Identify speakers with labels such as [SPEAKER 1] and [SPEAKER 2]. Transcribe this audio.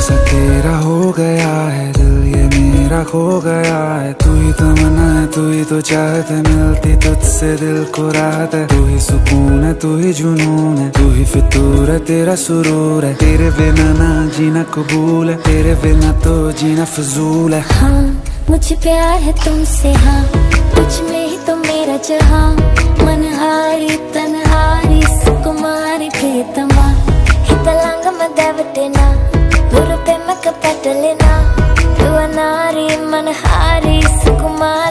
[SPEAKER 1] सा तेरा हो गया है, दिल ये मेरा खो गया है। तू ही तो तमन्ना है, तू ही तो चाहत है, मिलती तुझसे दिल को राहत है। तू ही सुकून है, तू ही जुनून है, तू ही फितूर है, तेरा सुरूर है। तेरे बिना ना जीना कबूल है, तेरे बिना तो जीना फजूल है।
[SPEAKER 2] हाँ मुझे प्यार है तुमसे हाँ। कुछ में ही तो मेरा जहाँ। मनहारी, तनहारी, सुकुमारी, प्रियतमा। हितलांग मैं देवते युवनारी मनहारी निंगतमा